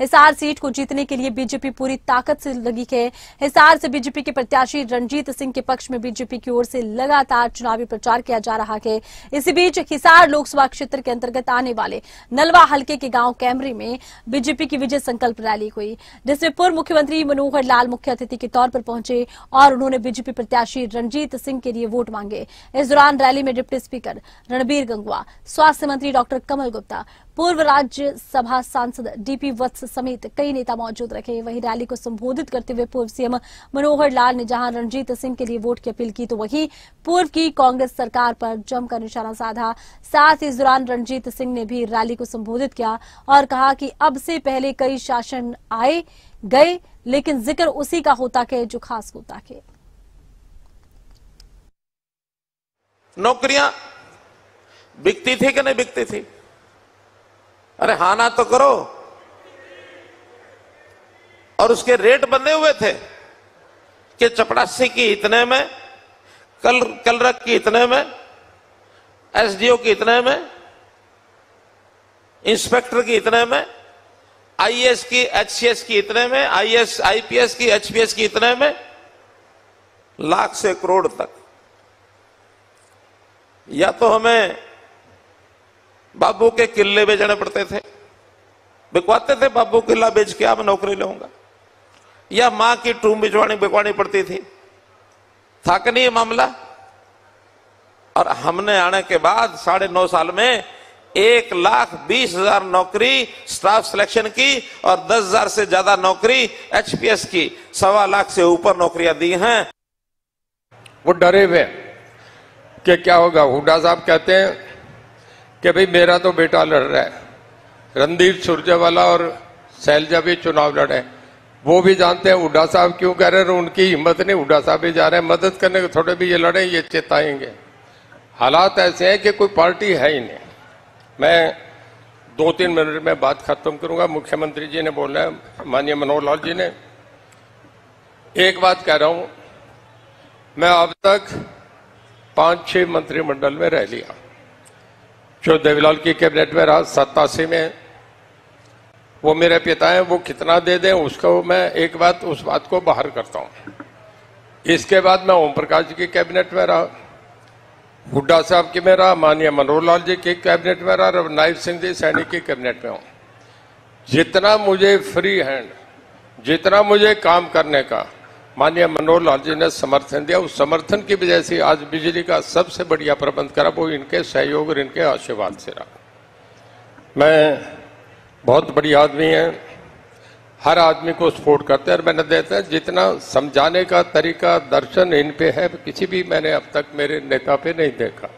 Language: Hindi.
हिसार सीट को जीतने के लिए बीजेपी पूरी ताकत से लगी है। हिसार से बीजेपी के प्रत्याशी रणजीत सिंह के पक्ष में बीजेपी की ओर से लगातार चुनावी प्रचार किया जा रहा है। इसी बीच हिसार लोकसभा क्षेत्र के अंतर्गत आने वाले नलवा हल्के के गाँव कैमरी में बीजेपी की विजय संकल्प रैली हुई, जिसमें पूर्व मुख्यमंत्री मनोहर लाल मुख्य अतिथि के तौर पर पहुँचे और उन्होंने बीजेपी प्रत्याशी रणजीत सिंह के लिए वोट मांगे। इस दौरान रैली में डिप्टी स्पीकर रणबीर गंगवा, स्वास्थ्य मंत्री डॉक्टर कमल गुप्ता पूर्व राज्यसभा सांसद डीपी वत्स समेत कई नेता मौजूद रहे वहीं रैली को संबोधित करते हुए पूर्व सीएम मनोहर लाल ने जहाँ रणजीत सिंह के लिए वोट की अपील की तो वहीं पूर्व की कांग्रेस सरकार पर जमकर निशाना साधा। साथ ही इस दौरान रणजीत सिंह ने भी रैली को संबोधित किया और कहा कि अब से पहले कई शासन आए, गए, लेकिन ज़िक्र उसी का होता है जो खास होता है नौकरियाँ बिकती थी कि नहीं बिकती थी? अरे हाना तो करो। और उसके रेट बंधे हुए थे कि चपड़ासी की इतने में, कल कलरक की इतने में, एसडीओ की इतने में, इंस्पेक्टर की इतने में, आईएएस की, एचसीएस की इतने में, आईएएस, आईपीएस की, एचपीएस की इतने में, लाख से करोड़ तक। या तो हमें बाबू के किले बेचने पड़ते थे। बिकवाते थे बाबू किला बेच के अब नौकरी लूँगा। या माँ की टूम बिचवानी बिकवानी पड़ती थी। था कि नहीं मामला। और हमने आने के बाद साढ़े नौ साल में एक लाख बीस हज़ार नौकरी स्टाफ सिलेक्शन की और दस हज़ार से ज़्यादा नौकरी एचपीएस की। सवा लाख से ऊपर नौकरियाँ दी हैं। वो डरे हुए क्या होगा? हुडा साहब कहते हैं कि भाई मेरा तो बेटा लड़ रहा है। रणदीप सुरजेवाला और शैलजा भी चुनाव लड़े। हैं वो भी जानते हैं हुडा साहब क्यों कह रहे हैं उनकी हिम्मत नहीं हुडा साहब भी जा रहे हैं। मदद करने के थोड़े भी ये लड़े, ये चेताएँगे। हालात ऐसे हैं कि कोई पार्टी है ही नहीं। मैं दो तीन मिनट में बात खत्म करूँगा। मुख्यमंत्री जी ने बोला है, माननीय मनोहर लाल जी ने। एक बात कह रहा हूँ, मैं अब तक पाँच छह मंत्रिमंडल में रह लिया। जो देवीलाल की कैबिनेट में रहा, सत्तासी में। वो मेरे पिता हैं, वो कितना दे दें, उसको मैं एक बात, उस बात को बाहर करता हूँ। इसके बाद मैं ओम प्रकाश जी की कैबिनेट में रहा, हुड्डा साहब की में रहा, माननीय मनोहर लाल जी की कैबिनेट में रहा नाइब सिंह जी सैनी की कैबिनेट में हूँ। जितना मुझे फ्री हैंड, जितना मुझे काम करने का माननीय मनोहर लाल जी ने समर्थन दिया। उस समर्थन की वजह से आज बिजली का सबसे बढ़िया प्रबंध करा। वो इनके सहयोग और इनके आशीर्वाद से रहा। मैं बहुत बड़ी आदमी है। हर आदमी को सपोर्ट करते हैं और मैंने देते हैं। जितना समझाने का तरीका, दर्शन इन पे है, किसी भी मैंने अब तक मेरे नेता पे नहीं देखा।